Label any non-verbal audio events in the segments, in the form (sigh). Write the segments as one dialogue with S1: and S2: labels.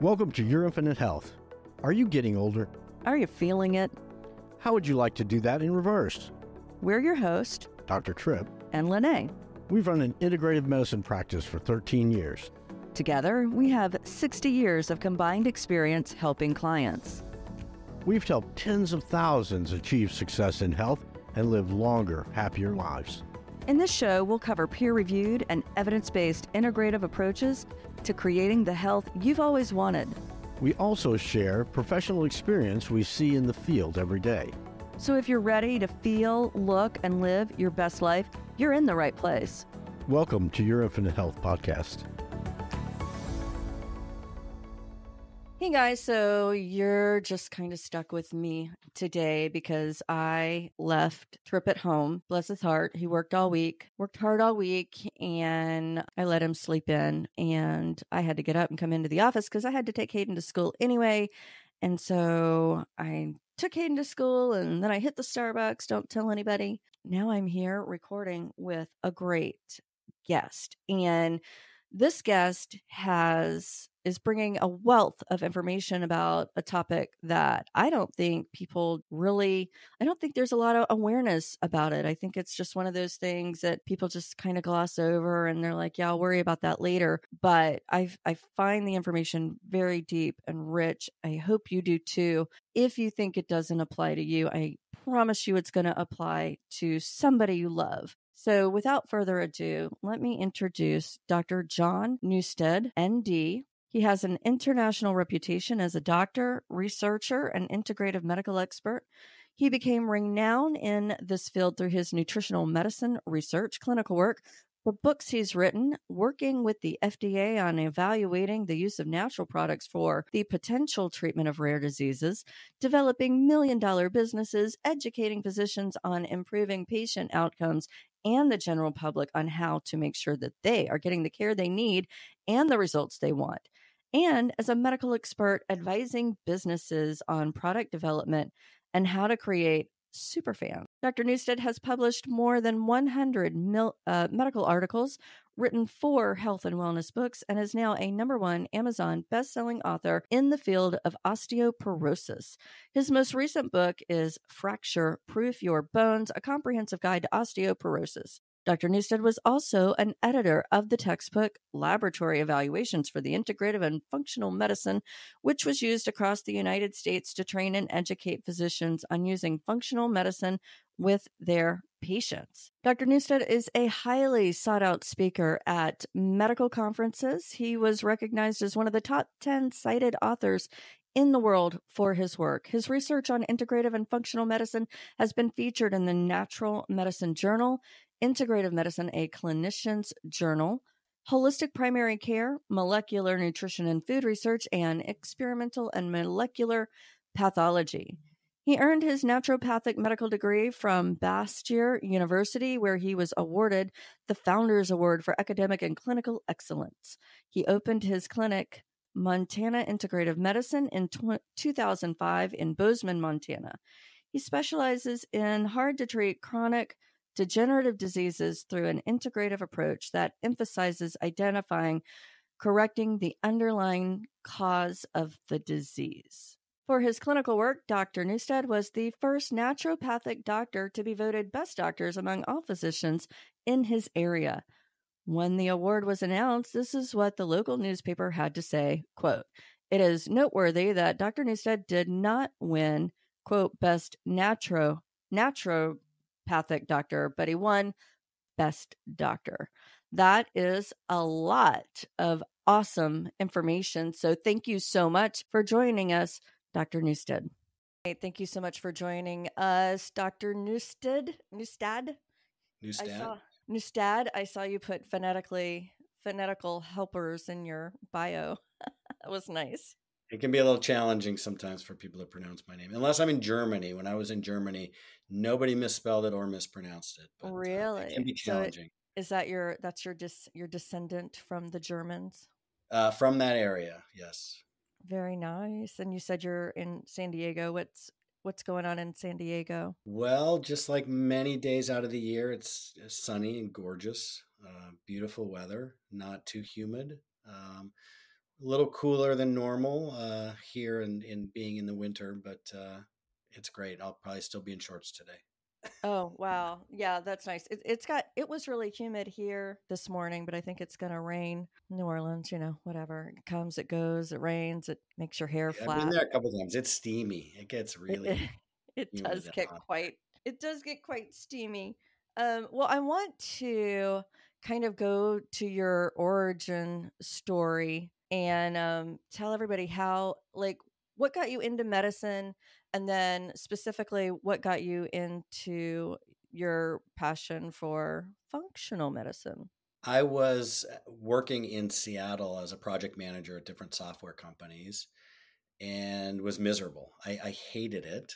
S1: Welcome to Your Infinite Health. Are you getting older?
S2: Are you feeling it?
S1: How would you like to do that in reverse?
S2: We're your host,
S1: Dr. Trip.
S2: and LeNae.
S1: We've run an integrative medicine practice for 13 years.
S2: Together, we have 60 years of combined experience helping clients.
S1: We've helped tens of thousands achieve success in health and live longer, happier lives.
S2: In this show, we'll cover peer reviewed and evidence based integrative approaches to creating the health you've always wanted.
S1: We also share professional experience we see in the field every day.
S2: So if you're ready to feel, look, and live your best life, you're in the right place.
S1: Welcome to Your Infinite Health podcast.
S2: Hey guys, so you're just kind of stuck with me today because I left Trip at home. Bless his heart. He worked all week, worked hard all week, and I let him sleep in. And I had to get up and come into the office because I had to take Hayden to school anyway. And so I took Hayden to school and then I hit the Starbucks. Don't tell anybody. Now I'm here recording with a great guest. And this guest has is bringing a wealth of information about a topic that I don't think people really I don't think there's a lot of awareness about it. I think it's just one of those things that people just kind of gloss over and they're like, "Yeah, I'll worry about that later." But I I find the information very deep and rich. I hope you do too. If you think it doesn't apply to you, I promise you it's going to apply to somebody you love. So, without further ado, let me introduce Dr. John Neustadt, ND. He has an international reputation as a doctor, researcher, and integrative medical expert. He became renowned in this field through his nutritional medicine research, clinical work, the books he's written, working with the FDA on evaluating the use of natural products for the potential treatment of rare diseases, developing million dollar businesses, educating physicians on improving patient outcomes, and the general public on how to make sure that they are getting the care they need and the results they want. And as a medical expert, advising businesses on product development and how to create superfan. Dr. Neustadt has published more than 100 mil, uh, medical articles, written four health and wellness books, and is now a number one Amazon best-selling author in the field of osteoporosis. His most recent book is Fracture Proof Your Bones, a comprehensive guide to osteoporosis. Dr. Neustadt was also an editor of the textbook Laboratory Evaluations for the Integrative and Functional Medicine, which was used across the United States to train and educate physicians on using functional medicine with their patients. Dr. Neustadt is a highly sought out speaker at medical conferences. He was recognized as one of the top 10 cited authors in the world for his work. His research on integrative and functional medicine has been featured in the Natural Medicine Journal, Integrative Medicine, a clinician's journal, Holistic Primary Care, Molecular Nutrition and Food Research, and Experimental and Molecular Pathology. He earned his naturopathic medical degree from Bastyr University, where he was awarded the Founders Award for Academic and Clinical Excellence. He opened his clinic, Montana Integrative Medicine, in tw- 2005 in Bozeman, Montana. He specializes in hard to treat chronic degenerative diseases through an integrative approach that emphasizes identifying, correcting the underlying cause of the disease. For his clinical work, Dr. Neustadt was the first naturopathic doctor to be voted best doctors among all physicians in his area. When the award was announced, this is what the local newspaper had to say, quote, It is noteworthy that Dr. Neustadt did not win, quote, best naturo, naturopathic doctor, but he won best doctor. That is a lot of awesome information. So thank you so much for joining us, Dr. Neustadt. Hey, thank you so much for joining us, Dr.
S3: Neustadt.
S2: Neustadt? Neustadt. Neustadt. I saw you put phonetically phonetical helpers in your bio. (laughs) that was nice.
S3: It can be a little challenging sometimes for people to pronounce my name, unless I'm in Germany. When I was in Germany, nobody misspelled it or mispronounced it. But, uh,
S2: really?
S3: it can be
S2: So
S3: challenging
S2: Is that your that's your dis, your descendant from the Germans?
S3: uh, from that area. Yes.
S2: Very nice. And you said you're in San Diego. What's what's going on in San Diego?
S3: Well, just like many days out of the year, it's sunny and gorgeous. Uh, beautiful weather, not too humid. Um, a little cooler than normal uh, here and in, in being in the winter, but uh, it's great. I'll probably still be in shorts today.
S2: Oh, wow. Yeah, that's nice. It, it's got, it was really humid here this morning, but I think it's going to rain. New Orleans, you know, whatever. It comes, it goes, it rains, it makes your hair
S3: Yeah, I've
S2: flat.
S3: been there a couple times. It's steamy. It gets really (laughs)
S2: it, it does get
S3: hot.
S2: quite, it does get quite steamy. Um, well, I want to kind of go to your origin story and um, tell everybody how, like, what got you into medicine and then specifically what got you into your passion for functional medicine
S3: I was uh, working in Seattle as a project manager at different software companies and was miserable. I, I hated it.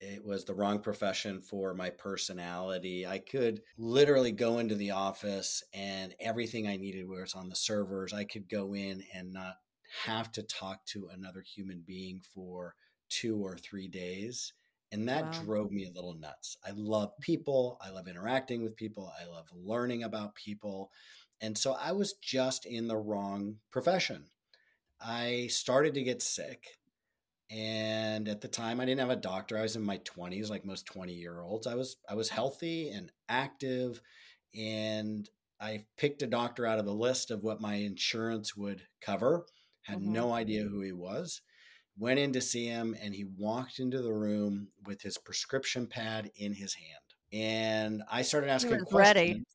S3: It was the wrong profession for my personality. I could literally go into the office and everything I needed was on the servers. I could go in and not have to talk to another human being for two or three days. And that
S2: wow
S3: drove me a little nuts. I love people. I love interacting with people. I love learning about people. And so I was just in the wrong profession. I started to get sick. And at the time I didn't have a doctor. I was in my 20s like most 20 year olds. I was I was healthy and active and I picked a doctor out of the list of what my insurance would cover. Had
S2: hmm
S3: no idea who he was. Went in to see him and he walked into the room with his prescription pad in his hand. And I started
S2: he
S3: asking
S2: was ready
S3: questions.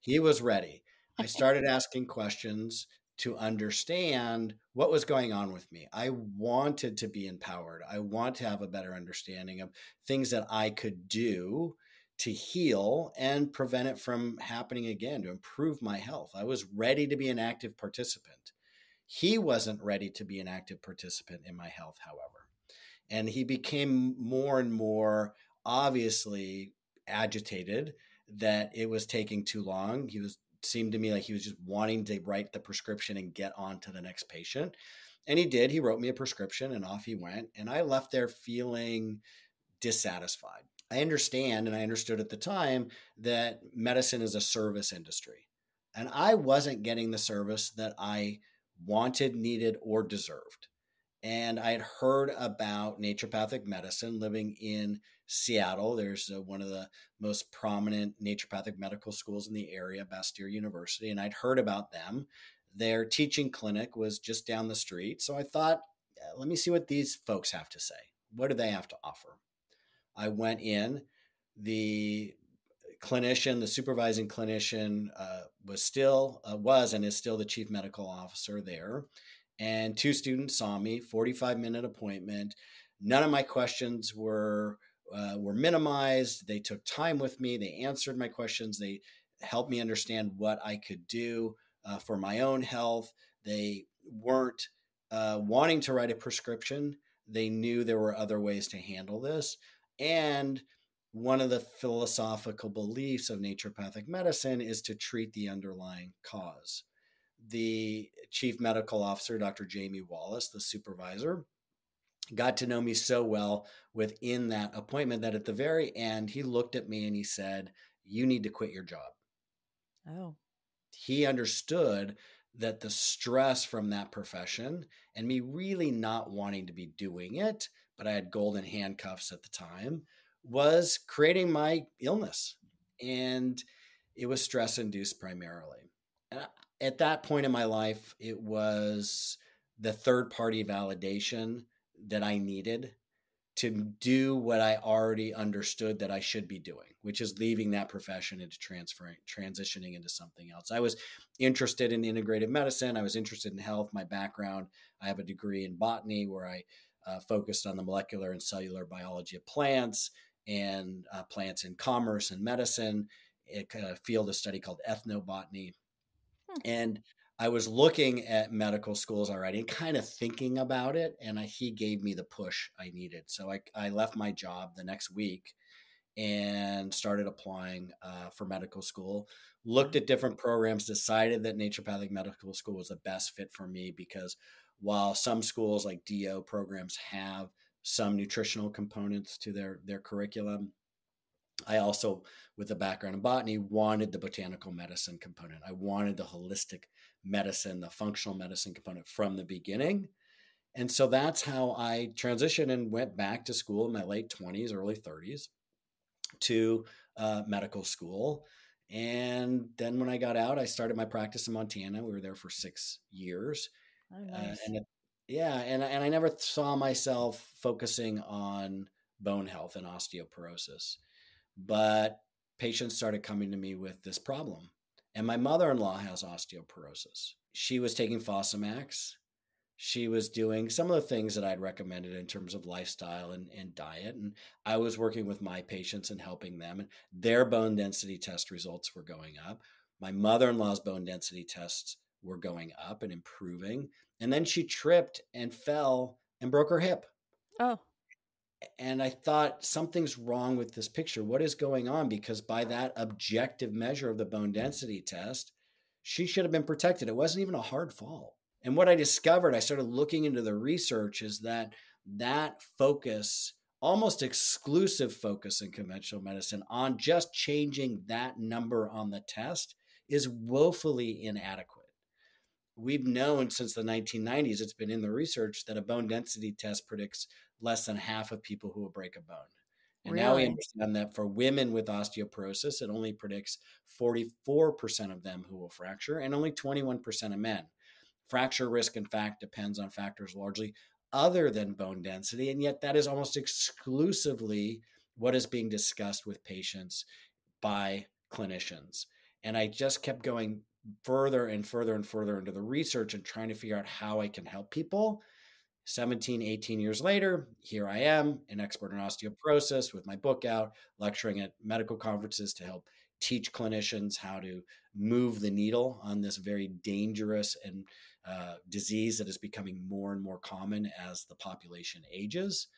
S3: He was ready. I (laughs) started asking questions to understand what was going on with me. I wanted to be empowered. I want to have a better understanding of things that I could do to heal and prevent it from happening again, to improve my health. I was ready to be an active participant. He wasn't ready to be an active participant in my health, however. And he became more and more obviously agitated that it was taking too long. He was seemed to me like he was just wanting to write the prescription and get on to the next patient. And he did. He wrote me a prescription and off he went. And I left there feeling dissatisfied. I understand and I understood at the time that medicine is a service industry. And I wasn't getting the service that I wanted, needed, or deserved. And I had heard about naturopathic medicine living in Seattle. There's uh, one of the most prominent naturopathic medical schools in the area, Bastyr University, and I'd heard about them. Their teaching clinic was just down the street. So I thought, let me see what these folks have to say. What do they have to offer? I went in. The clinician, the supervising clinician, uh, was still uh, was and is still the chief medical officer there. And two students saw me. Forty-five minute appointment. None of my questions were uh, were minimized. They took time with me. They answered my questions. They helped me understand what I could do uh, for my own health. They weren't uh, wanting to write a prescription. They knew there were other ways to handle this. And one of the philosophical beliefs of naturopathic medicine is to treat the underlying cause. The chief medical officer, Dr. Jamie Wallace, the supervisor, got to know me so well within that appointment that at the very end, he looked at me and he said, You need to quit your job.
S2: oh
S3: He understood that the stress from that profession and me really not wanting to be doing it, but I had golden handcuffs at the time, was creating my illness. And it was stress induced primarily. At that point in my life, it was the third party validation that I needed to do what I already understood that I should be doing, which is leaving that profession into transferring, transitioning into something else. I was interested in integrative medicine. I was interested in health. My background, I have a degree in botany where I uh, focused on the molecular and cellular biology of plants and uh, plants in commerce and medicine, a field of study called ethnobotany.
S2: Hmm.
S3: And I was looking at medical schools already and kind of thinking about it. And I, he gave me the push I needed. So I, I left my job the next week and started applying uh, for medical school. Looked at different programs, decided that naturopathic medical school was the best fit for me because while some schools like DO programs have some nutritional components to their their curriculum, I also, with a background in botany, wanted the botanical medicine component. I wanted the holistic medicine, the functional medicine component from the beginning. And so that's how I transitioned and went back to school in my late 20s, early 30s to uh, medical school. And then when I got out, I started my practice in Montana. We were there for six years.
S2: Oh, nice.
S3: uh, and it, yeah, and, and I never saw myself focusing on bone health and osteoporosis. But patients started coming to me with this problem. And my mother in law has osteoporosis. She was taking Fosamax. She was doing some of the things that I'd recommended in terms of lifestyle and, and diet. And I was working with my patients and helping them. And their bone density test results were going up. My mother in law's bone density tests were going up and improving. And then she tripped and fell and broke her hip.
S2: Oh
S3: and I thought something's wrong with this picture. What is going on? Because by that objective measure of the bone density test, she should have been protected. It wasn't even a hard fall. And what I discovered, I started looking into the research, is that that focus, almost exclusive focus in conventional medicine on just changing that number on the test, is woefully inadequate. We've known since the 1990s, it's been in the research that a bone density test predicts less than half of people who will break a bone. And really? now we understand that for women with osteoporosis, it only predicts 44% of them who will fracture and only 21% of men. Fracture risk, in fact, depends on factors largely other than bone density. And yet, that is almost exclusively what is being discussed with patients by clinicians. And I just kept going further and further and further into the research and trying to figure out how I can help people. 17, 18 years later, here I am, an expert in osteoporosis with my book out, lecturing at medical conferences to help teach clinicians how to move the needle on this very dangerous and uh, disease that is becoming more and more common as the population ages.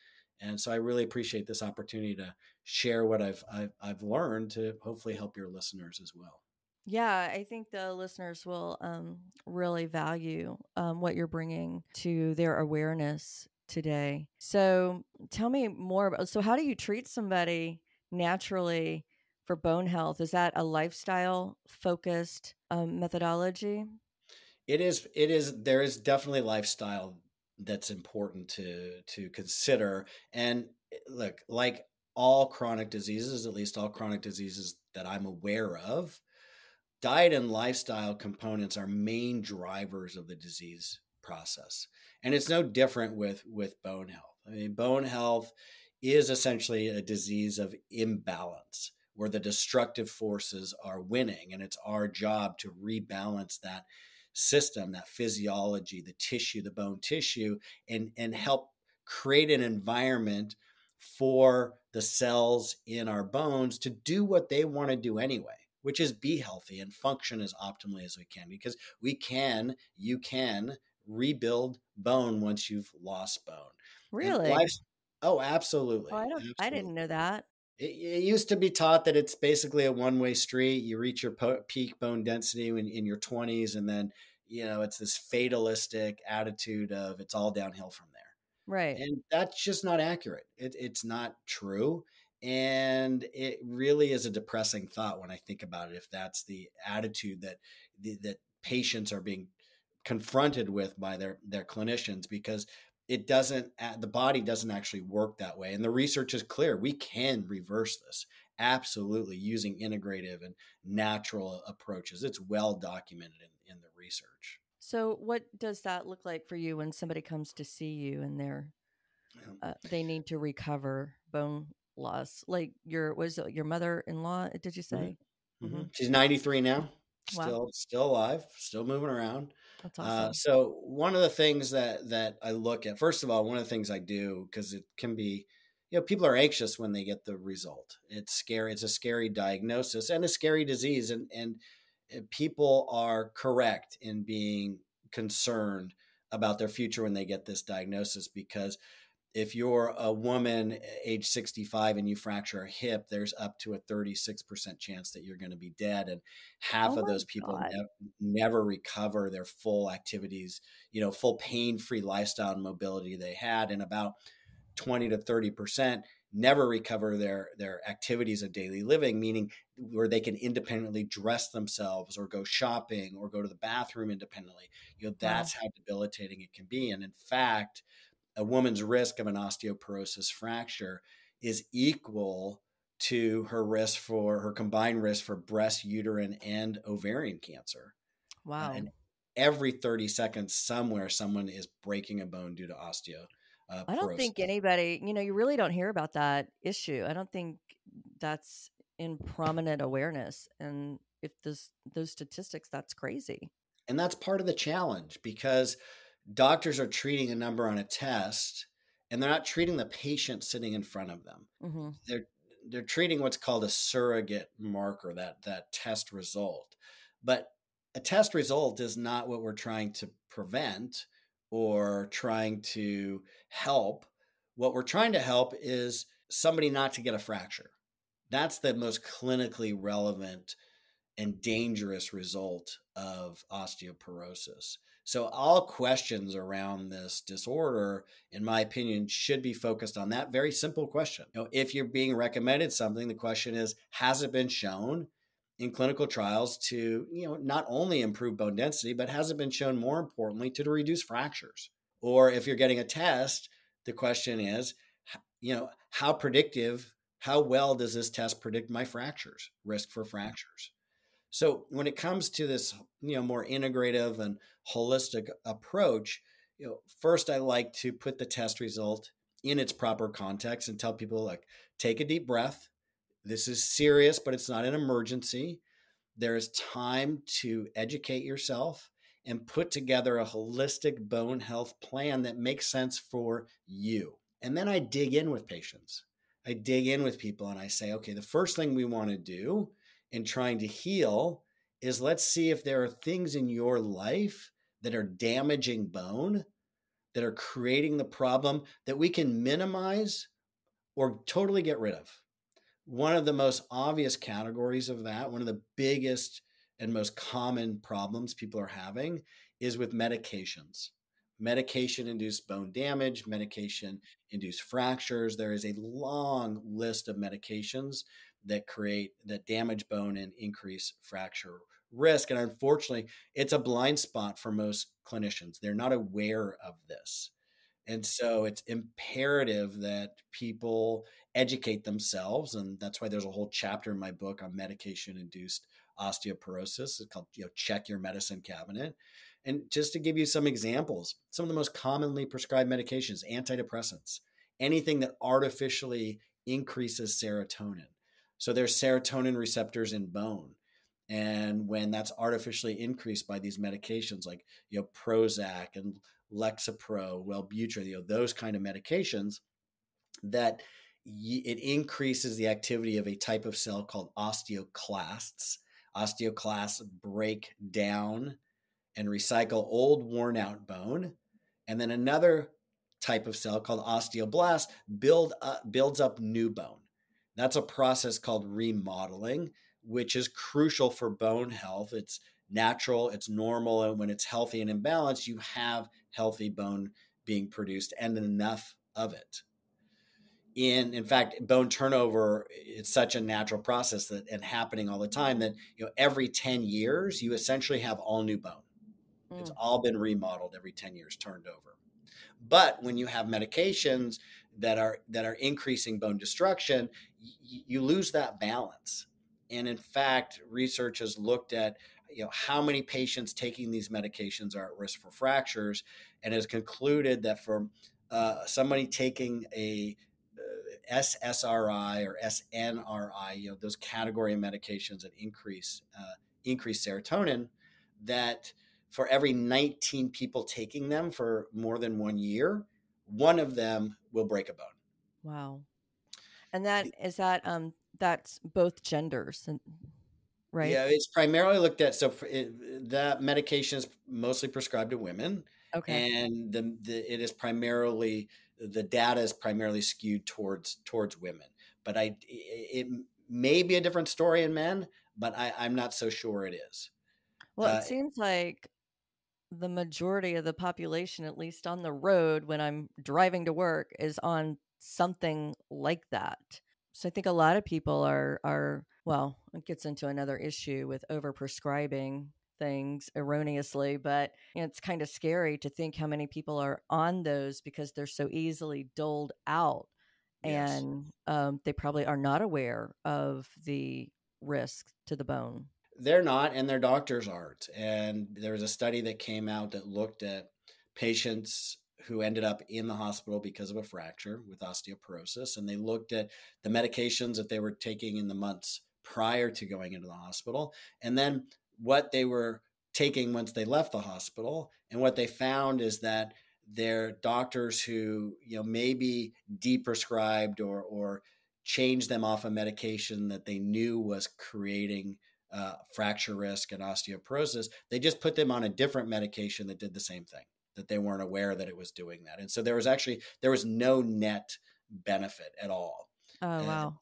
S3: And so I really appreciate this opportunity to share what I've, I've, I've learned to hopefully help your listeners as well.
S2: Yeah, I think the listeners will um, really value um, what you're bringing to their awareness today. So, tell me more about. So, how do you treat somebody naturally for bone health? Is that a lifestyle focused um, methodology?
S3: It is. It is. There is definitely lifestyle that's important to to consider. And eh, look, like all chronic diseases, at least all chronic diseases that I'm aware of diet and lifestyle components are main drivers of the disease process and it's no different with with bone health. I mean bone health is essentially a disease of imbalance where the destructive forces are winning and it's our job to rebalance that system that physiology the tissue the bone tissue and and help create an environment for the cells in our bones to do what they want to do anyway which is be healthy and function as optimally as we can because we can, you can rebuild bone once you've lost bone.
S2: Really?
S3: oh, absolutely.
S2: Oh, I don't.
S3: Absolutely.
S2: I didn't know that.
S3: It, it, used to be taught that it's basically a one-way street. You reach your po- peak bone density in, in your 20s, and then you know it's this fatalistic attitude of it's all downhill from there.
S2: Right.
S3: And that's just not accurate. It, it's not true and it really is a depressing thought when I think about it. If that's the attitude that that patients are being confronted with by their their clinicians, because it doesn't the body doesn't actually work that way, and the research is clear. We can reverse this absolutely using integrative and natural approaches. It's well documented in, in the research.
S2: So, what does that look like for you when somebody comes to see you and they're uh, they need to recover bone loss. Like your was it your mother in law? Did you say?
S3: Mm-hmm. Mm-hmm. She's ninety three now. Wow. Still, still alive, still moving around.
S2: That's uh, awesome. Uh,
S3: so one of the things that that I look at, first of all, one of the things I do because it can be, you know, people are anxious when they get the result. It's scary. It's a scary diagnosis and a scary disease, and and eh, people are correct in being concerned about their future when they get this diagnosis because if you're a woman eh, age 65 and you fracture a hip, there's up to a 36% chance that you're going to be dead. And half oh of those people ne- never recover their full activities, you know, full pain free lifestyle and mobility they had. And about 20 to 30% never recover their their activities of daily living meaning where they can independently dress themselves or go shopping or go to the bathroom independently you know that's wow. how debilitating it can be and in fact a woman's risk of an osteoporosis fracture is equal to her risk for her combined risk for breast uterine and ovarian cancer
S2: wow
S3: uh, and every 30 seconds somewhere someone is breaking a bone due to osteo uh,
S2: I don't think anybody, you know, you really don't hear about that issue. I don't think that's in prominent awareness. And if those those statistics, that's crazy.
S3: And that's part of the challenge because doctors are treating a number on a test and they're not treating the patient sitting in front of them. Mm-hmm. They're they're treating what's called a surrogate marker, that that test result. But a test result is not what we're trying to prevent or trying to help. What we're trying to help is somebody not to get a fracture. That's the most clinically relevant and dangerous result of osteoporosis. So, all questions around this disorder, in my opinion, should be focused on that very simple question. You know, if you're being recommended something, the question is Has it been shown in clinical trials to you know not only improve bone density but has it been shown more importantly to reduce fractures? Or if you're getting a test the question is you know how predictive how well does this test predict my fractures risk for fractures so when it comes to this you know more integrative and holistic approach you know first i like to put the test result in its proper context and tell people like take a deep breath this is serious, but it's not an emergency. There is time to educate yourself and put together a holistic bone health plan that makes sense for you. And then I dig in with patients. I dig in with people and I say, okay, the first thing we want to do in trying to heal is let's see if there are things in your life that are damaging bone, that are creating the problem that we can minimize or totally get rid of one of the most obvious categories of that, one of the biggest and most common problems people are having is with medications. Medication induced bone damage, medication induced fractures. There is a long list of medications that create, that damage bone and increase fracture risk. And unfortunately, it's a blind spot for most clinicians. They're not aware of this. And so it's imperative that people educate themselves. And that's why there's a whole chapter in my book on medication induced osteoporosis. It's called, you know, check your medicine cabinet. And just to give you some examples, some of the most commonly prescribed medications, antidepressants, anything that artificially increases serotonin. So there's serotonin receptors in bone. And when that's artificially increased by these medications like you know Prozac and Lexapro, Wellbutrin, you know, those kind of medications that it increases the activity of a type of cell called osteoclasts. Osteoclasts break down and recycle old worn out bone. And then another type of cell called osteoblast build up, builds up new bone. That's a process called remodeling, which is crucial for bone health. It's natural, it's normal, and when it's healthy and in balance, you have healthy bone being produced and enough of it. In in fact, bone turnover is such a natural process that and happening all the time that you know every 10 years you essentially have all new bone. Mm. It's all been remodeled every 10 years, turned over. But when you have medications that are that are increasing bone destruction, y- you lose that balance. And in fact, research has looked at you know how many patients taking these medications are at risk for fractures and has concluded that for uh, somebody taking a uh, SSRI or SNRI, you know those category of medications that increase uh, increase serotonin, that for every 19 people taking them for more than one year, one of them will break a bone.
S2: Wow, and that is that um that's both genders and right?
S3: Yeah, it's primarily looked at. So it, that medication is mostly prescribed to women.
S2: Okay.
S3: And the, the it is primarily the data is primarily skewed towards towards women. But I it, it may be a different story in men, but I, I'm not so sure it is.
S2: Well, uh, it seems like the majority of the population, at least on the road when I'm driving to work, is on something like that. So I think a lot of people are are well, it gets into another issue with overprescribing things erroneously, but you know, it's kind of scary to think how many people are on those because they're so easily doled out. Yes. And um, they probably are not aware of the risk to the bone.
S3: They're not, and their doctors aren't. And there was a study that came out that looked at patients who ended up in the hospital because of a fracture with osteoporosis. And they looked at the medications that they were taking in the months prior to going into the hospital, and then what they were taking once they left the hospital. And what they found is that their doctors who, you know, maybe deprescribed or, or changed them off a medication that they knew was creating uh, fracture risk and osteoporosis, they just put them on a different medication that did the same thing that they weren't aware that it was doing that. And so there was actually there was no net benefit at all.
S2: Oh
S3: and,
S2: wow.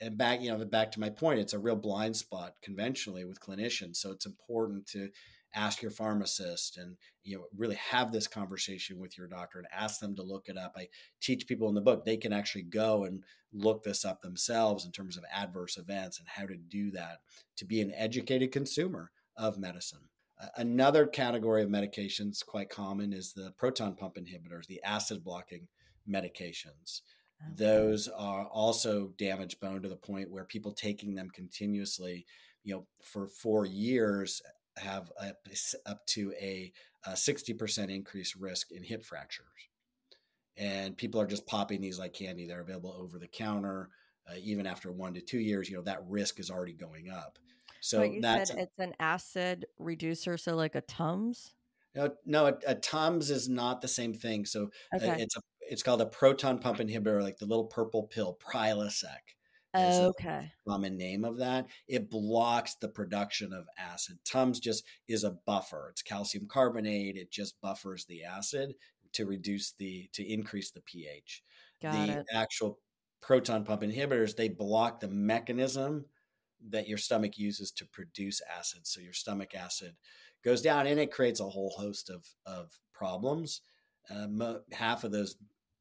S3: And back, you know, back to my point, it's a real blind spot conventionally with clinicians. So it's important to ask your pharmacist and you know really have this conversation with your doctor and ask them to look it up. I teach people in the book they can actually go and look this up themselves in terms of adverse events and how to do that to be an educated consumer of medicine. Another category of medications quite common is the proton pump inhibitors, the acid blocking medications. Okay. Those are also damage bone to the point where people taking them continuously, you know, for four years have up to a, a 60% increased risk in hip fractures. And people are just popping these like candy. They're available over the counter. Uh, even after one to two years, you know, that risk is already going up. So
S2: but you that's said it's an acid reducer, so like a Tums.
S3: No, no, a, a Tums is not the same thing. So uh, okay. it's a it's called a proton pump inhibitor, like the little purple pill, Prilosec.
S2: Okay.
S3: common name of that. It blocks the production of acid. Tums just is a buffer. It's calcium carbonate. It just buffers the acid to reduce the to increase the pH.
S2: Got
S3: the
S2: it.
S3: actual proton pump inhibitors they block the mechanism that your stomach uses to produce acid. So your stomach acid goes down and it creates a whole host of, of problems. Um, half of those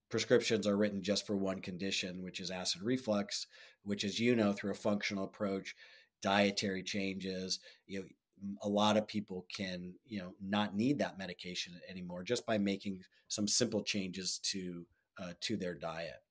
S3: prescriptions are written just for one condition, which is acid reflux, which, as you know, through a functional approach, dietary changes, you know, a lot of people can, you know, not need that medication anymore just by making some simple changes to uh, to their diet.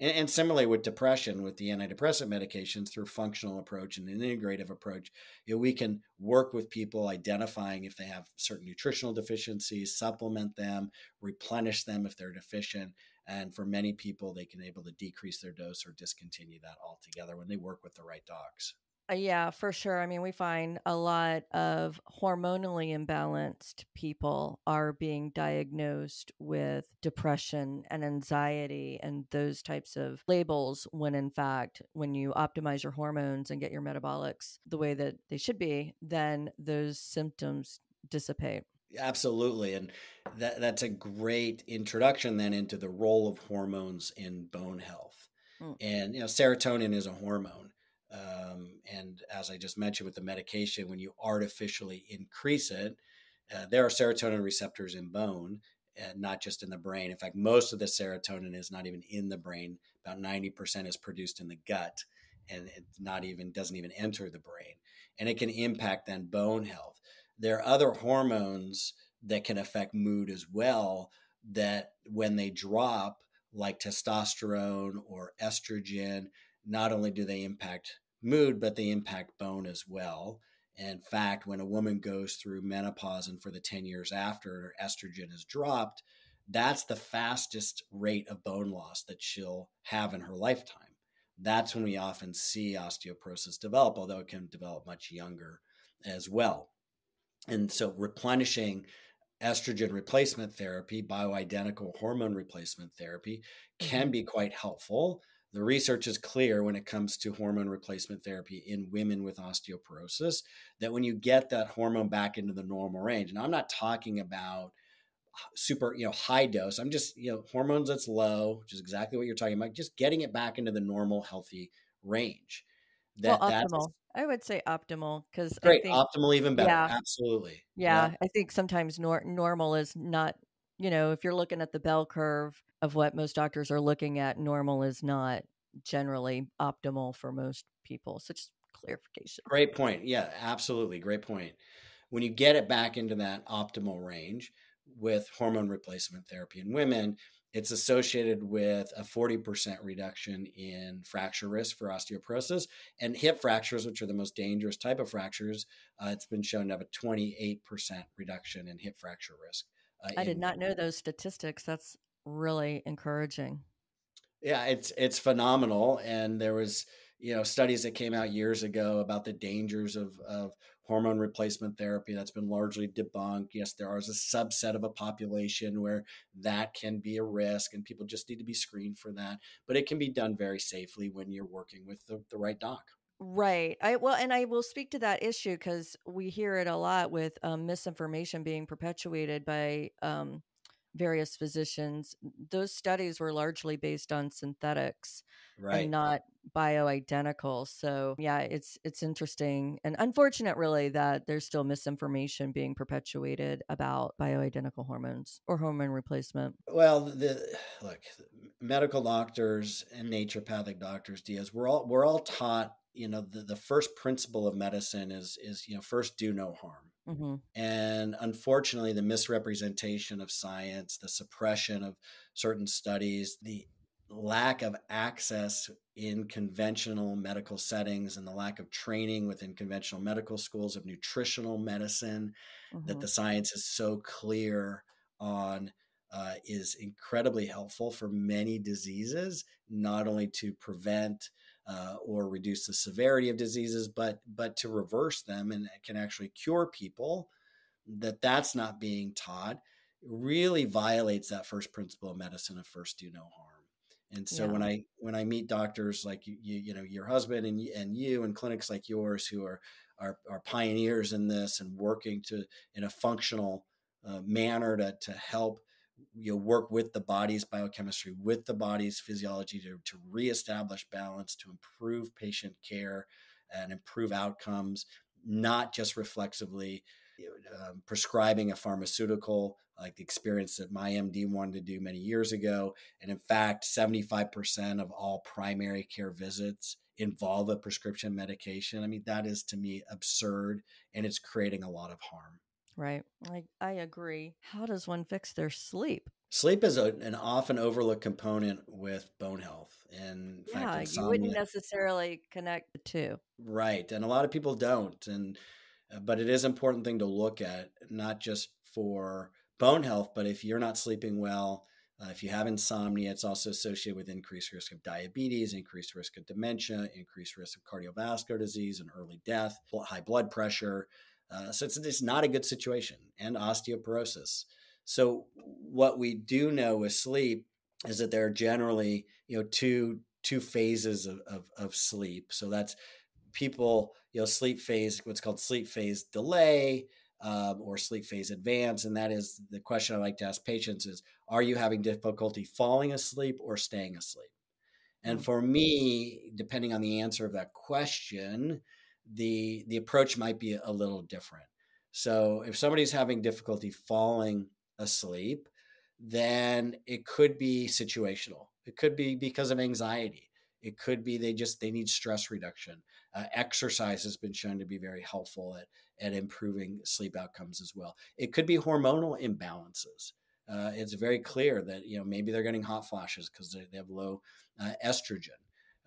S3: And, and similarly with depression, with the antidepressant medications through functional approach and an integrative approach, you know, we can work with people identifying if they have certain nutritional deficiencies, supplement them, replenish them if they're deficient. And for many people, they can able to decrease their dose or discontinue that altogether when they work with the right docs.
S2: Uh, yeah, for sure. I mean, we find a lot of hormonally imbalanced people are being diagnosed with depression and anxiety and those types of labels when in fact when you optimize your hormones and get your metabolics the way that they should be, then those symptoms dissipate.
S3: Absolutely. And that, that's a great introduction then into the role of hormones in bone health. Mm. And you know, serotonin is a hormone um, and as I just mentioned with the medication, when you artificially increase it, uh, there are serotonin receptors in bone, uh, not just in the brain. In fact, most of the serotonin is not even in the brain. About 90% is produced in the gut and it not even doesn't even enter the brain. And it can impact then bone health. There are other hormones that can affect mood as well that when they drop, like testosterone or estrogen, not only do they impact mood, but they impact bone as well. In fact, when a woman goes through menopause and for the 10 years after her estrogen is dropped, that's the fastest rate of bone loss that she'll have in her lifetime. That's when we often see osteoporosis develop, although it can develop much younger as well. And so, replenishing estrogen replacement therapy, bioidentical hormone replacement therapy, can mm-hmm. be quite helpful the research is clear when it comes to hormone replacement therapy in women with osteoporosis that when you get that hormone back into the normal range, and I'm not talking about super, you know, high dose. I'm just, you know, hormones that's low, which is exactly what you're talking about, just getting it back into the normal, healthy range.
S2: That, well, optimal. I would say optimal because
S3: great, think, optimal even better. Yeah, Absolutely.
S2: Yeah, yeah, I think sometimes nor- normal is not you know, if you're looking at the bell curve of what most doctors are looking at, normal is not generally optimal for most people. So just clarification.
S3: Great point. Yeah, absolutely. Great point. When you get it back into that optimal range with hormone replacement therapy in women, it's associated with a 40% reduction in fracture risk for osteoporosis and hip fractures, which are the most dangerous type of fractures. Uh, it's been shown to have a 28% reduction in hip fracture risk.
S2: Uh, I did not know those statistics. That's really encouraging.
S3: Yeah, it's it's phenomenal. And there was you know studies that came out years ago about the dangers of of hormone replacement therapy that's been largely debunked yes there is a subset of a population where that can be a risk and people just need to be screened for that but it can be done very safely when you're working with the, the right doc
S2: Right. I well, and I will speak to that issue because we hear it a lot with um, misinformation being perpetuated by um, various physicians. Those studies were largely based on synthetics
S3: right.
S2: and not bioidentical. So yeah, it's it's interesting and unfortunate really that there's still misinformation being perpetuated about bioidentical hormones or hormone replacement.
S3: Well, the (sighs) look, medical doctors and naturopathic doctors, DOs, we're all we're all taught you know the, the first principle of medicine is is you know first do no harm mm-hmm. and unfortunately the misrepresentation of science the suppression of certain studies the lack of access in conventional medical settings and the lack of training within conventional medical schools of nutritional medicine mm-hmm. that the science is so clear on uh, is incredibly helpful for many diseases not only to prevent uh, or reduce the severity of diseases, but but to reverse them and can actually cure people. That that's not being taught really violates that first principle of medicine of first do no harm. And so yeah. when I when I meet doctors like you, you, you know your husband and and you and clinics like yours who are are, are pioneers in this and working to in a functional uh, manner to to help you know, work with the body's biochemistry, with the body's physiology to, to reestablish balance, to improve patient care and improve outcomes, not just reflexively um, prescribing a pharmaceutical like the experience that my MD wanted to do many years ago. And in fact, 75% of all primary care visits involve a prescription medication. I mean, that is to me absurd and it's creating a lot of harm.
S2: Right. I, I agree. How does one fix their sleep?
S3: Sleep is a, an often overlooked component with bone health. And
S2: yeah, fact, you wouldn't necessarily connect the two.
S3: Right. And a lot of people don't. And, uh, but it is an important thing to look at, not just for bone health, but if you're not sleeping well, uh, if you have insomnia, it's also associated with increased risk of diabetes, increased risk of dementia, increased risk of cardiovascular disease and early death, high blood pressure. Uh, so it's, it's not a good situation, and osteoporosis. So what we do know with sleep is that there are generally you know two two phases of, of, of sleep. So that's people you know sleep phase what's called sleep phase delay um, or sleep phase advance and that is the question i like to ask patients is are you having difficulty falling asleep or staying asleep and mm. for me depending on the answer of that question the the approach might be a little different. So if somebody's having difficulty falling asleep, then it could be situational. It could be because of anxiety. It could be they just they need stress reduction. Uh, exercise has been shown to be very helpful at at improving sleep outcomes as well. It could be hormonal imbalances. Uh, it's very clear that you know maybe they're getting hot flashes because they, they, have low uh, estrogen.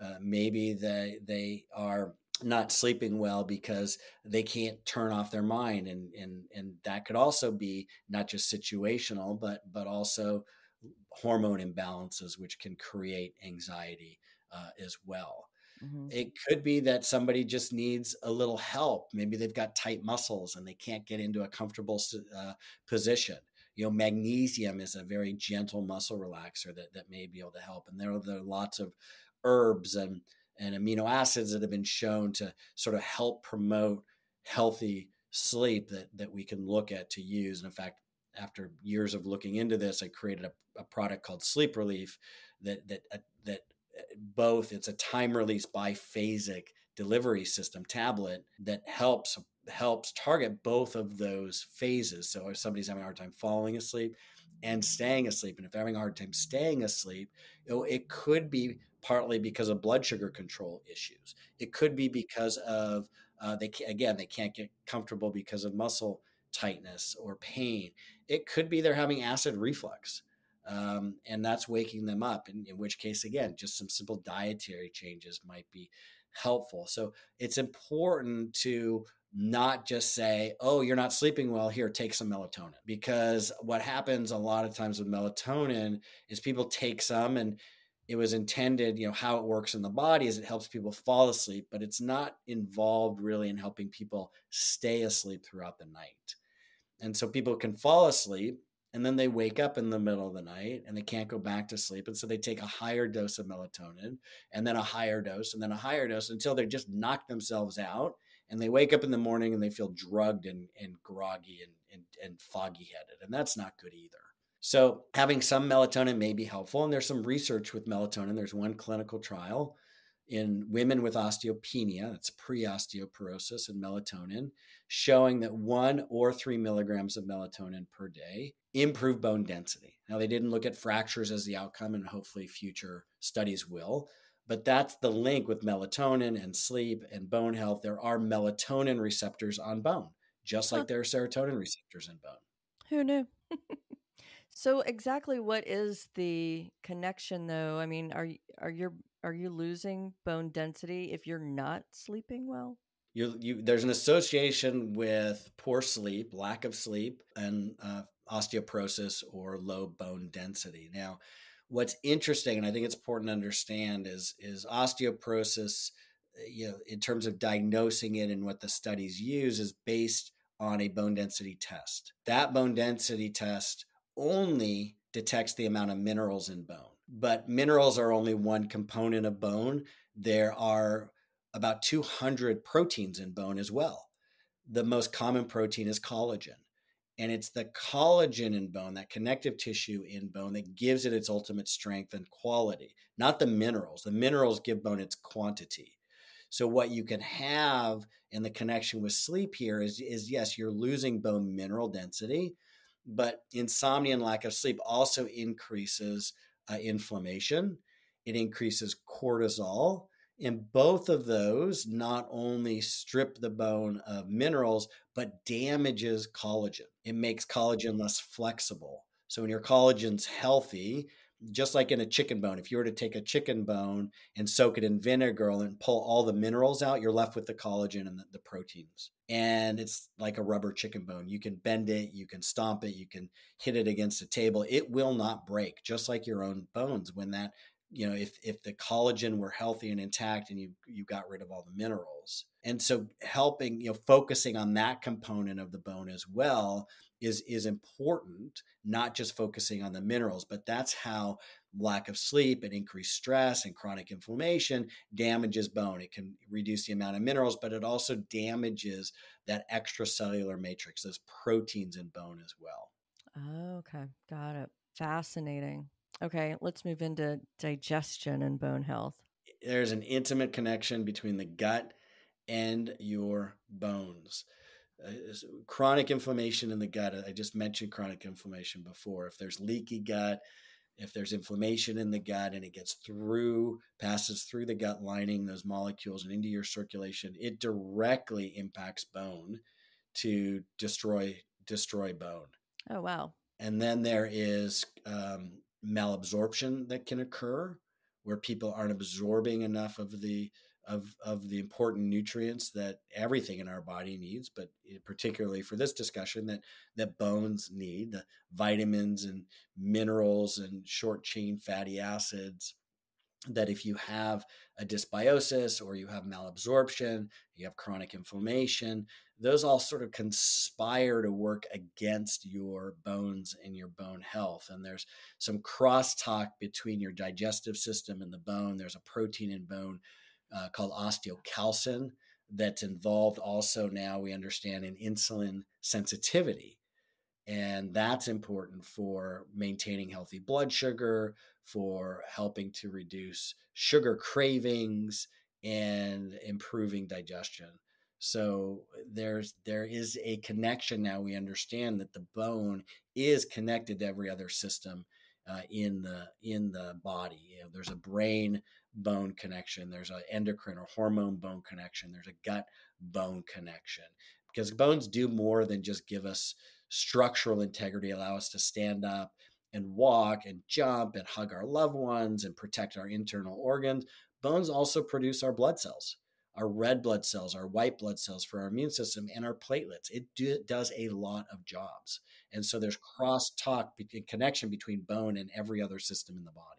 S3: Uh, maybe they they are not sleeping well because they can't turn off their mind and and and that could also be not just situational but but also hormone imbalances which can create anxiety uh, as well. Mm-hmm. it could be that somebody just needs a little help. Maybe they've got tight muscles and they can't get into a comfortable uh, position. You know magnesium is a very gentle muscle relaxer that, that may be able to help and there are, there are lots of herbs and and amino acids that have been shown to sort of help promote healthy sleep that that we can look at to use. And in fact, after years of looking into this, I created a, a product called Sleep Relief that that uh, that uh, both it's a time release biphasic delivery system tablet that helps helps target both of those phases. So if somebody's having a hard time falling asleep and staying asleep. And if they're having a hard time staying asleep, it, it could be partly because of blood sugar control issues. It could be because of uh, they again they can't get comfortable because of muscle tightness or pain. It could be they're having acid reflux. Um, and that's waking them up. In, in which case, again, just some simple dietary changes might be helpful. So it's important to not just say, oh, you're not sleeping well, here, take some melatonin. Because what happens a lot of times with melatonin is people take some and it was intended, you know, how it works in the body is it helps people fall asleep, but it's not involved really in helping people stay asleep throughout the night. And so people can fall asleep and then they wake up in the middle of the night and they can't go back to sleep. And so they take a higher dose of melatonin and then a higher dose and then a higher dose until they just knock themselves out and they wake up in the morning and they feel drugged and, and groggy and, and, and foggy headed. And that's not good either. So having some melatonin may be helpful. And there's some research with melatonin. There's one clinical trial in women with osteopenia, that's pre osteoporosis and melatonin, showing that one or three milligrams of melatonin per day improve bone density. Now, they didn't look at fractures as the outcome, and hopefully future studies will. But that's the link with melatonin and sleep and bone health. There are melatonin receptors on bone, just like there are serotonin receptors in bone.
S2: Who knew? (laughs) so exactly what is the connection though? I mean, are are you are you losing bone density if you're not sleeping well?
S3: You, you, there's an association with poor sleep, lack of sleep, and uh, osteoporosis or low bone density. Now, what's interesting, and I think it's important to understand, is is osteoporosis. Eh, you know, in terms of diagnosing it and what the studies use, is based on a bone density test. That bone density test only detects the amount of minerals in bone, but minerals are only one component of bone. There are about 200 proteins in bone as well. The most common protein is collagen. And it's the collagen in bone, that connective tissue in bone, that gives it its ultimate strength and quality, not the minerals. The minerals give bone its quantity. So, what you can have in the connection with sleep here is, is yes, you're losing bone mineral density, but insomnia and lack of sleep also increases uh, inflammation, it increases cortisol, and both of those not only strip the bone of minerals, but damages collagen. It makes collagen less flexible. So when your collagen's healthy, just like in a chicken bone, if you were to take a chicken bone and soak it in vinegar and pull all the minerals out, you're left with the collagen and the, the, proteins. And it's like a rubber chicken bone. You can bend it, you can stomp it, you can hit it against a table. It will not break, just like your own bones when that you know if if the collagen were healthy and intact and you you got rid of all the minerals and so helping you know focusing on that component of the bone as well is is important not just focusing on the minerals but that's how lack of sleep and increased stress and chronic inflammation damages bone. It can reduce the amount of minerals but it also damages that extracellular matrix those proteins in bone as well.
S2: Oh, okay. Got it. Fascinating. Okay, let's move into digestion and bone health.
S3: There's an intimate connection between the gut and your bones. Uh, chronic inflammation in the gut, I just mentioned chronic inflammation before. If there's leaky gut, if there's inflammation in the gut and it gets through, passes through the gut lining, those molecules and into your circulation, it directly impacts bone to destroy destroy bone.
S2: Oh wow!
S3: And then there is um, malabsorption that can occur where people aren't absorbing enough of the of of the important nutrients that everything in our body needs but eh, particularly for this discussion that that bones need the vitamins and minerals and short chain fatty acids that if you have a dysbiosis or you have malabsorption, you have chronic inflammation, those all sort of conspire to work against your bones and your bone health. And there's some crosstalk between your digestive system and the bone. There's a protein in bone uh, called osteocalcin that's involved also now, we understand, in insulin sensitivity. And that's important for maintaining healthy blood sugar, for helping to reduce sugar cravings, and improving digestion. So there's there is a connection now. We understand that the bone is connected to every other system uh, in the in the body. You know, there's a brain bone connection. There's an endocrine or hormone bone connection. There's a gut bone connection because bones do more than just give us structural integrity, allow us to stand up and walk and jump and hug our loved ones and protect our internal organs. Bones also produce our blood cells our red blood cells, our white blood cells for our immune system, and our platelets. It do, does a lot of jobs. And so there's cross talk, connection between bone and every other system in the body.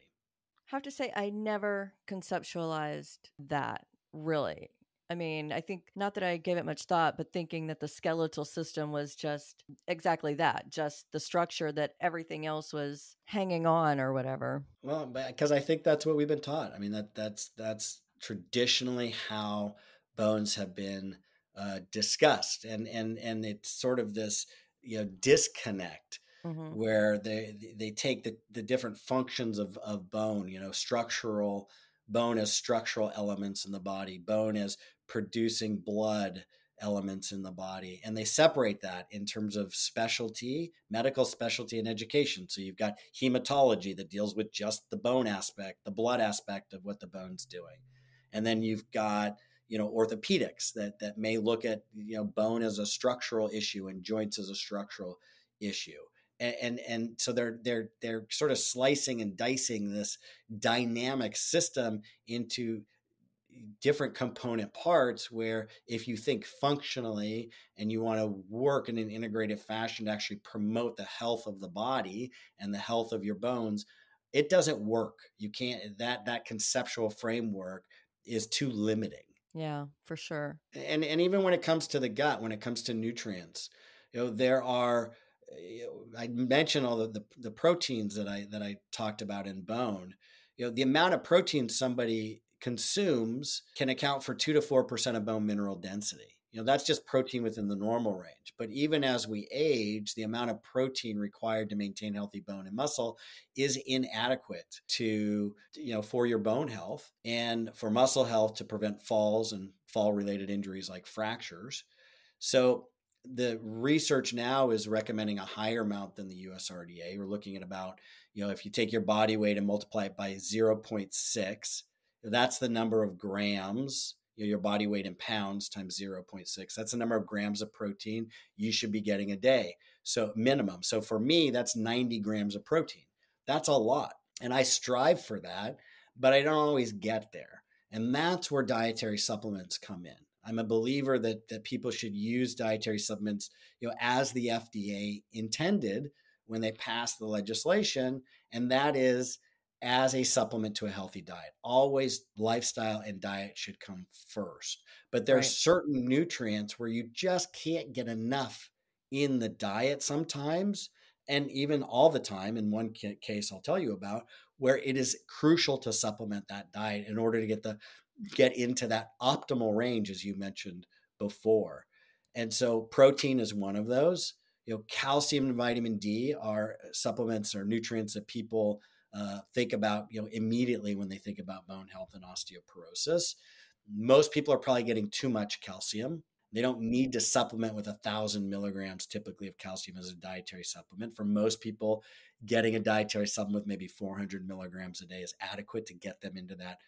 S2: Have to say, I never conceptualized that really. I mean, I think not that I gave it much thought, but thinking that the skeletal system was just exactly that, just the structure that everything else was hanging on or whatever.
S3: Well, because I think that's what we've been taught. I mean, that that's that's traditionally how bones have been uh, discussed, and and and it's sort of this you know disconnect mm-hmm. where they they take the the different functions of of bone, you know, structural bone as structural elements in the body, bone as producing blood elements in the body and they separate that in terms of specialty medical specialty and education. So you've got hematology that deals with just the bone aspect the blood aspect of what the bone's doing. And then you've got you know orthopedics that that may look at you know bone as a structural issue and joints as a structural issue and, and and, so they're they're they're sort of slicing and dicing this dynamic system into different component parts where if you think functionally and you want to work in an integrated fashion to actually promote the health of the body and the health of your bones it doesn't work you can't that that conceptual framework is too limiting.
S2: Yeah, for sure.
S3: And and even when it comes to the gut, when it comes to nutrients, you know, there are Eh, I mentioned all the, the, the proteins that I that I talked about in bone. You know, the amount of protein somebody consumes can account for two to four percent of bone mineral density. You know, that's just protein within the normal range. But even as we age, the amount of protein required to maintain healthy bone and muscle is inadequate to, you know, for your bone health and for muscle health to prevent falls and fall related injuries like fractures. So the research now is recommending a higher amount than the USRDA. We're looking at about, you know, if you take your body weight and multiply it by 0.6, that's the number of grams you know, your body weight in pounds times 0.6. That's the number of grams of protein you should be getting a day. So, minimum. So, for me, that's 90 grams of protein. That's a lot. And I strive for that, but I don't always get there. And that's where dietary supplements come in. I'm a believer that, that people should use dietary supplements, you know, as the FDA intended when they passed the legislation. And that is as a supplement to a healthy diet. Always lifestyle and diet should come first. But there's right. certain nutrients where you just can't get enough in the diet sometimes and even all the time in one case I'll tell you about where it is crucial to supplement that diet in order to get the get into that optimal range as you mentioned before. And so protein is one of those. You know, calcium and vitamin D are supplements or nutrients that people uh, think about you know immediately when they think about bone health and osteoporosis. Most people are probably getting too much calcium. They don't need to supplement with a thousand milligrams typically of calcium as a dietary supplement. For most people, getting a dietary supplement with maybe 400 milligrams a day is adequate to get them into that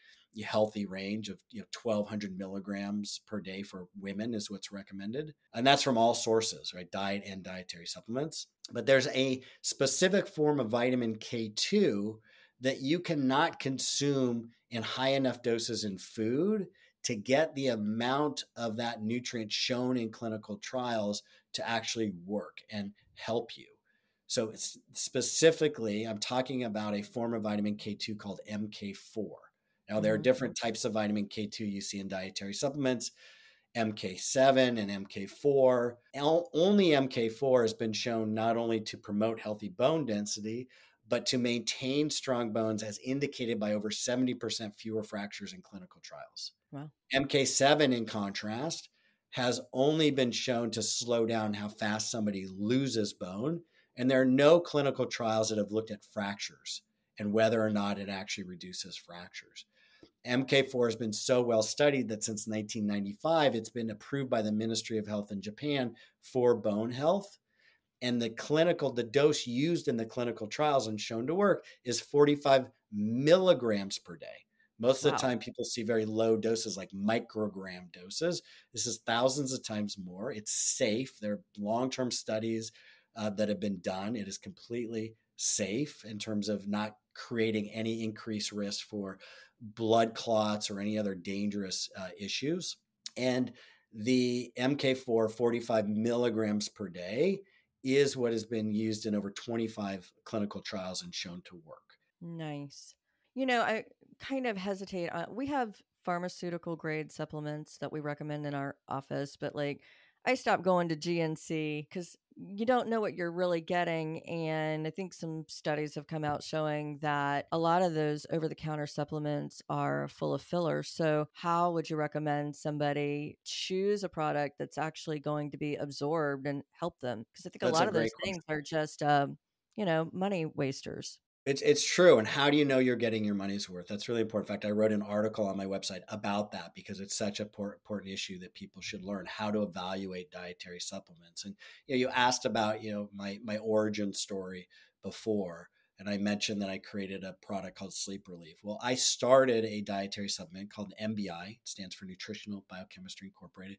S3: healthy range of you know 1200 milligrams per day for women is what's recommended. And that's from all sources right? Diet and dietary supplements. But there's a specific form of vitamin k2 that you cannot consume in high enough doses in food to get the amount of that nutrient shown in clinical trials to actually work and help you. So specifically i'm talking about a form of vitamin k2 called mk4 now, there are mm-hmm. different types of vitamin K2 you see in dietary supplements. MK7 and MK4. Only MK4 has been shown not only to promote healthy bone density, but to maintain strong bones as indicated by over 70% fewer fractures in clinical trials. Wow. MK7, in contrast, has only been shown to slow down how fast somebody loses bone. And there are no clinical trials that have looked at fractures and whether or not it actually reduces fractures. MK4 has been so well studied that since 1995, it's been approved by the Ministry of Health in Japan for bone health. And the clinical, the dose used in the clinical trials and shown to work is 45 milligrams per day. Most of the time, people see very low doses, like microgram doses. This is thousands of times more. It's safe. There are long term studies uh, that have been done. It is completely safe in terms of not creating any increased risk for blood clots or any other dangerous uh, issues. And the MK4 45 milligrams per day is what has been used in over 25 clinical trials and shown to work.
S2: Nice. You know, I kind of hesitate. Uh, we have pharmaceutical grade supplements that we recommend in our office, but like I stopped going to GNC because you don't know what you're really getting. And I think some studies have come out showing that a lot of those over the counter supplements are full of fillers. So, how would you recommend somebody choose a product that's actually going to be absorbed and help them? Because I think that's a lot a of those question. things are just, um, you know, money wasters.
S3: It's it's true. And how do you know you're getting your money's worth? That's really important. In fact, I wrote an article on my website about that because it's such a important issue that people should learn how to evaluate dietary supplements. And you know, you asked about you know my my origin story before, and I mentioned that I created a product called Sleep Relief. Well, I started a dietary supplement called NBI. it stands for Nutritional Biochemistry Incorporated,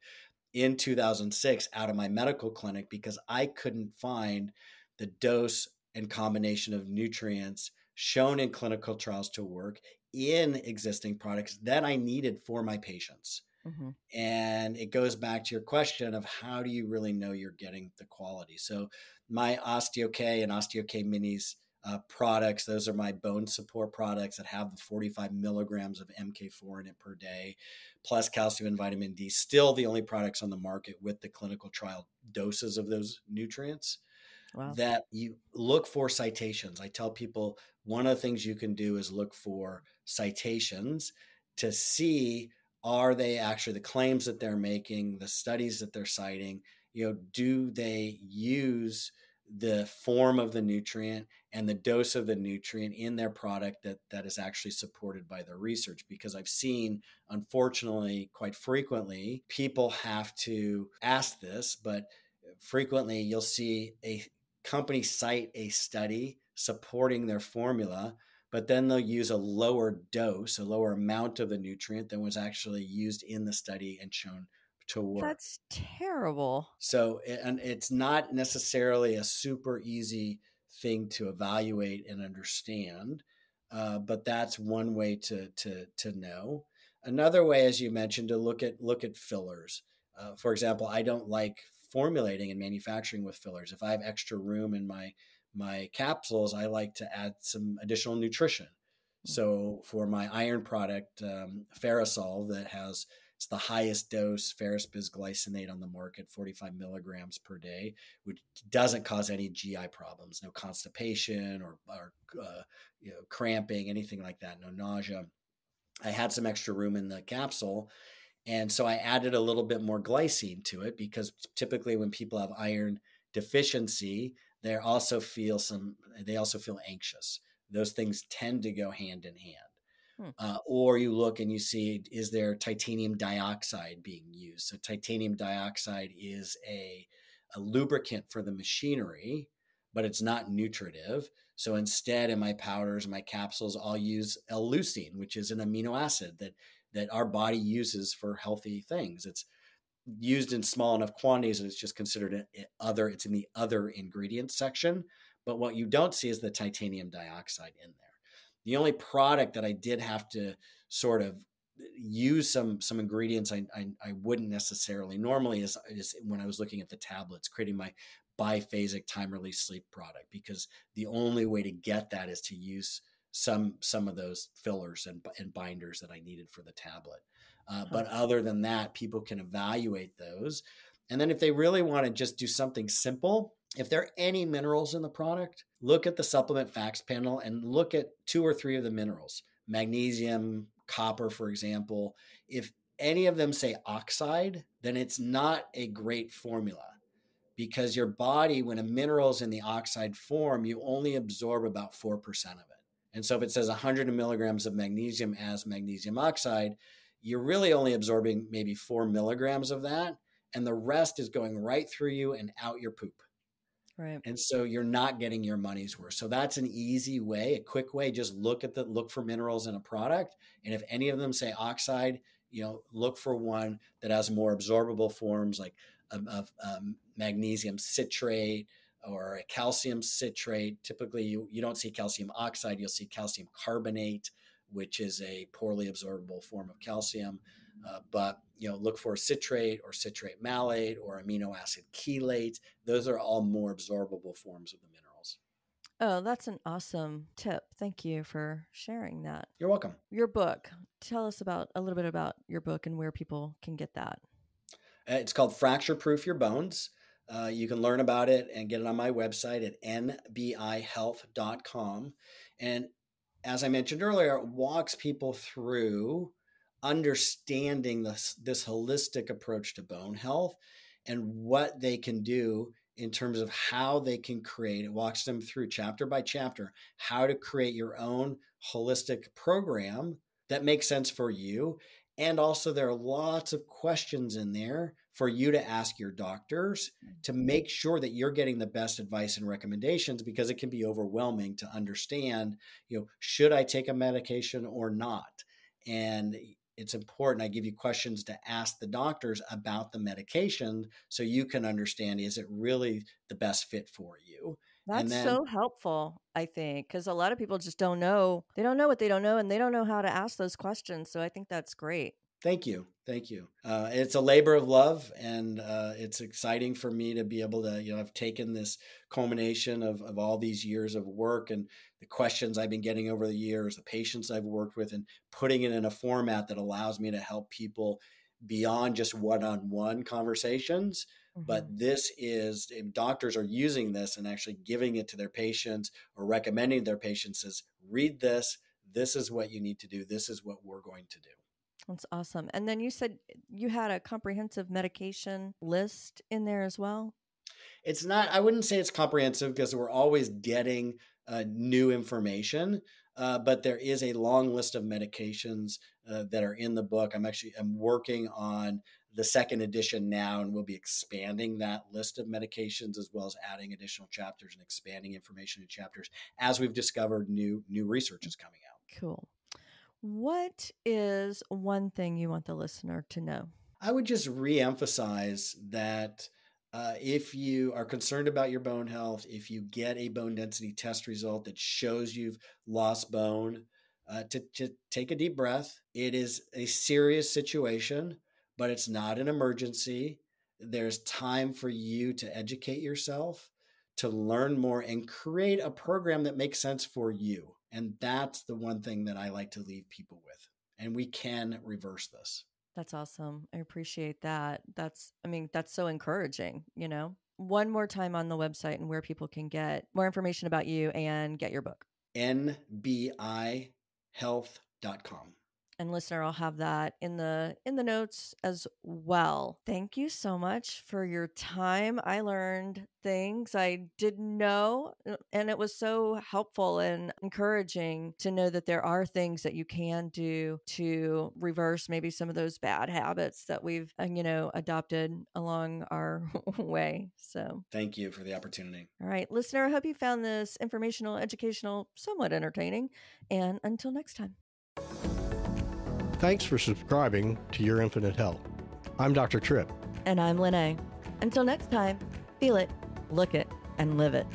S3: in 2006 out of my medical clinic because I couldn't find the dose and combination of nutrients shown in clinical trials to work in existing products that I needed for my patients. Mm-hmm. And it goes back to your question of how do you really know you're getting the quality? So, my OsteoK and OsteoK Minis uh, products, those are my bone support products that have the 45 milligrams of MK4 in it per day, plus calcium and vitamin D. Still the only products on the market with the clinical trial doses of those nutrients wow. that you look for citations. I tell people one of the things you can do is look for citations to see are they actually the claims that they're making, the studies that they're citing, you know, do they use the form of the nutrient and the dose of the nutrient in their product that that is actually supported by their research because i've seen unfortunately quite frequently people have to ask this but frequently you'll see a companies cite a study supporting their formula, but then they'll use a lower dose, a lower amount of the nutrient than was actually used in the study and shown to work.
S2: That's terrible.
S3: So, and it's not necessarily a super easy thing to evaluate and understand, uh, but that's one way to to to know. Another way, as you mentioned, to look at look at fillers. Uh, for example, I don't like formulating and manufacturing with fillers. If I have extra room in my my capsules, I like to add some additional nutrition. Hmm. So for my iron product, um, Ferrosol, that has it's the highest dose ferrous bisglycinate on the market, 45 milligrams per day, which doesn't cause any GI problems, no constipation or, or uh, you know, cramping, anything like that, no nausea. I had some extra room in the capsule and so I added a little bit more glycine to it because typically when people have iron deficiency, they also feel some, they also feel anxious. Those things tend to go hand in hand. Hmm. Uh, or you look and you see, is there titanium dioxide being used? So, titanium dioxide is a, a lubricant for the machinery, but it's not nutritive. So, instead, in my powders, my capsules, I'll use L-leucine, which is an amino acid that that our body uses for healthy things. It's used in small enough quantities and it's just considered other it's in the other ingredients section but what you don't see is the titanium dioxide in there the only product that i did have to sort of uh, use some some ingredients i i, I wouldn't necessarily normally is, is when i was looking at the tablets creating my biphasic time release sleep product because the only way to get that is to use some some of those fillers and, and binders that I needed for the tablet. Uh, but other than that, people can evaluate those. And then if they really want to just do something simple, if there are any minerals in the product, look at the supplement facts panel and look at two or three of the minerals magnesium, copper, for example. If any of them say oxide, then it's not a great formula because your body, when a mineral is in the oxide form, you only absorb about 4% of it. And so if it says 100 milligrams of magnesium as magnesium oxide, you're really only absorbing maybe four milligrams of that. And the rest is going right through you and out your poop.
S2: Right.
S3: And so you're not getting your money's worth. So that's an easy way, a quick way. Just look at the look for minerals in a product. And if any of them say oxide, you know, look for one that has more absorbable forms like of, of um, magnesium citrate or a calcium citrate. Typically, you, you don't see calcium oxide, you'll see calcium carbonate, which is a poorly absorbable form of calcium. Uh, but you know, look for citrate or citrate malate or amino acid chelate. Those are all more absorbable forms of the minerals.
S2: Oh, that's an awesome tip. Thank you for sharing that.
S3: You're welcome.
S2: Your book. Tell us about a little bit about your book and where people can get that.
S3: Uh, it's called Fracture Proof Your Bones. Uh, you can learn about it and get it on my website at nbihealth.com. And as I mentioned earlier, it walks people through understanding this this holistic approach to bone health and what they can do in terms of how they can create it walks them through chapter by chapter how to create your own holistic program that makes sense for you and also there are lots of questions in there for you to ask your doctors mm. to make sure that you're getting the best advice and recommendations because it can be overwhelming to understand you know should i take a medication or not and it's important I give you questions to ask the doctors about the medication so you can understand is it really the best fit for you.
S2: That's then, so helpful, I think, because a lot of people just don't know. They don't know what they don't know, and they don't know how to ask those questions. So I think that's great.
S3: Thank you. Thank you. Uh, it's a labor of love, and uh, it's exciting for me to be able to, you know, I've taken this culmination of, of all these years of work and the questions I've been getting over the years, the patients I've worked with, and putting it in a format that allows me to help people beyond just one on one conversations. Mm-hmm. But this is, doctors are using this and actually giving it to their patients or recommending their patients is read this. This is what you need to do. This is what we're going to do.
S2: That's awesome. And then you said you had a comprehensive medication list in there as well.
S3: It's not, I wouldn't say it's comprehensive because we're always getting uh, new information. Uh, but there is a long list of medications uh, that are in the book. I'm actually I'm working on the second edition now, and we'll be expanding that list of medications as well as adding additional chapters and expanding information in chapters as we've discovered new new research is coming out.
S2: Cool. What is one thing you want the listener to know?
S3: I would just reemphasize that uh, if you are concerned about your bone health, if you get a bone density test result that shows you've lost bone, uh, to, to take a deep breath. It is a serious situation, but it's not an emergency. There's time for you to educate yourself, to learn more, and create a program that makes sense for you. And that's the one thing that I like to leave people with. And we can reverse this.
S2: That's awesome. I appreciate that. That's, I mean, that's so encouraging, you know? One more time on the website and where people can get more information about you and get your book.
S3: nbihealth.com
S2: and listener i'll have that in the in the notes as well. Thank you so much for your time. I learned things i didn't know uh, and it was so helpful and encouraging to know that there are things that you can do to reverse maybe some of those bad habits that we've uh, you know adopted along our (laughs) way. So
S3: thank you for the opportunity.
S2: All right listener i hope you found this informational educational somewhat entertaining and until next time
S1: Thanks for subscribing to Your Infinite Health. I'm Dr. Trip.
S2: And I'm LeNae. Until next time, feel it, look it, and live it.